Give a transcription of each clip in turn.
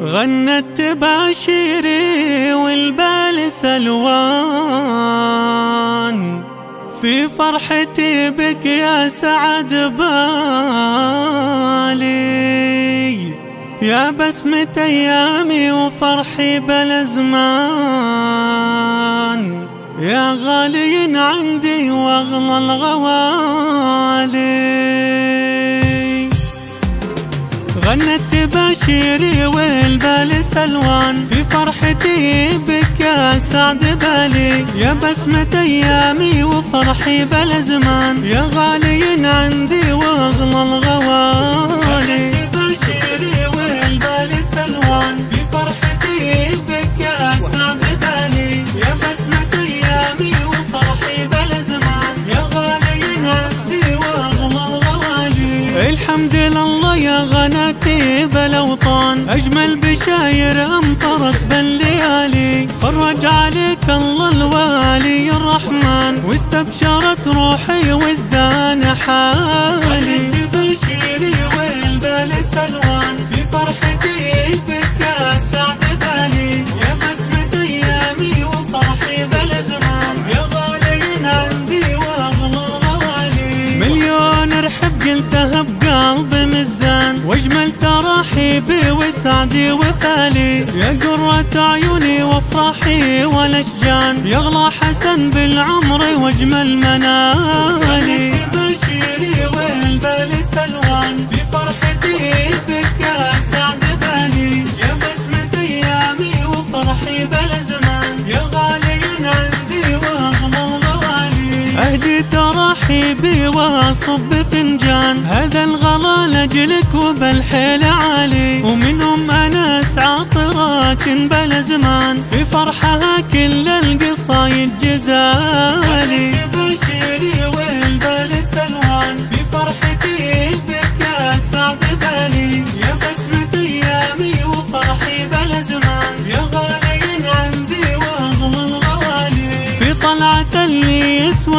غنت تباشيري والبال سلوان. في فرحتي بك يا سعد بالي. يا بسمة أيامي وفرحي بلا زمان يا غالي عندي واغلى الغوالي. تباشيري والبال سلوان. في فرحتي بك يا سعد بالي. يا بسمة أيامي وفرحي بلا زمان يا غالي عندي وأغلى الغوالي. سلوان. في فرحتي بك يا سعد بالي. يا بسمة أيامي وفرحي بلا زمان يا غالي عندي وأغلى الغوالي. الحمد لله يا بالاوطان أجمل بشاير أمطرت بالليالي. فرج عليك الله الوالي الرحمن. واستبشرت روحي وازدان حالي. تبشيري والبال سلوان وسعدي وفالي يا قرة عيوني وافراحي والأشجان. يغلى حسن بالعمر وأجمل منالي. بشيري سلوان في فرحتي بك يا سعد بالي يا بسمة أيامي وفرحي بلا تراحيبي واصب بفنجان هذا الغلا لاجلك وبالحيل عالي. ومنهم اناس عاطرات بلا زمان. في فرحها كل القصايد جزالي. بشيري سلوان.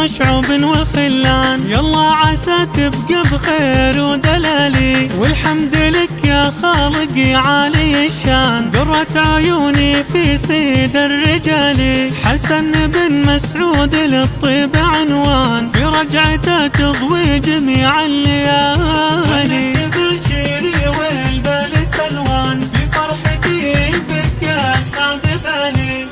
مشعوب وخلان. يلا عسى تبقى بخير ودلالي. والحمد لك يا خالقي عالي الشان. قرة عيوني في سيد الرجال. حسن بن مسعود للطيب عنوان. في رجعته تضوي جميع الليالي. والبال سلوان في فرحتي بك يا سعد بالي